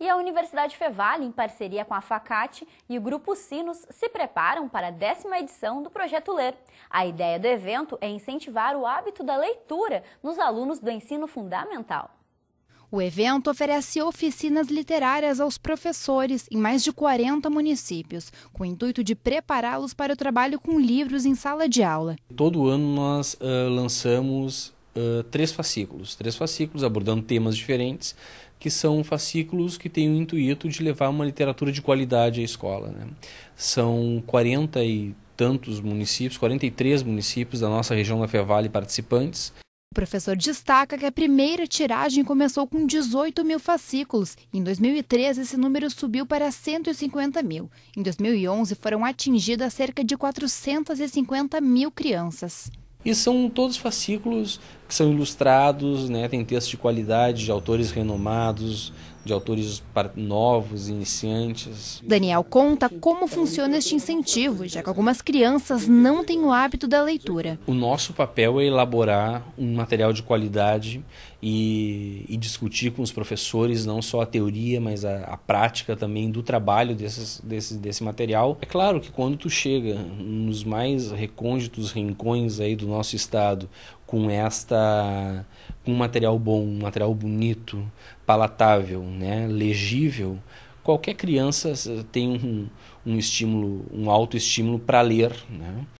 E a Universidade Fevale, em parceria com a Facate e o Grupo Sinos, se preparam para a décima edição do Projeto Ler. A ideia do evento é incentivar o hábito da leitura nos alunos do ensino fundamental. O evento oferece oficinas literárias aos professores em mais de 40 municípios, com o intuito de prepará-los para o trabalho com livros em sala de aula. Todo ano nós uh, lançamos uh, três fascículos, três fascículos abordando temas diferentes, que são fascículos que têm o intuito de levar uma literatura de qualidade à escola. Né? São 40 e tantos municípios, 43 municípios da nossa região da Fevale participantes. O professor destaca que a primeira tiragem começou com 18 mil fascículos. Em 2013, esse número subiu para 150 mil. Em 2011, foram atingidas cerca de 450 mil crianças. E são todos fascículos que são ilustrados, né, tem textos de qualidade de autores renomados, de autores novos, iniciantes. Daniel conta como funciona este incentivo, já que algumas crianças não têm o hábito da leitura. O nosso papel é elaborar um material de qualidade e, e discutir com os professores não só a teoria, mas a, a prática também do trabalho desses, desse, desse material. É claro que quando tu chega nos mais recônditos rincões aí do nosso estado com esta com um material bom, um material bonito, palatável, né, legível, qualquer criança tem um, um estímulo, um autoestímulo para ler, né?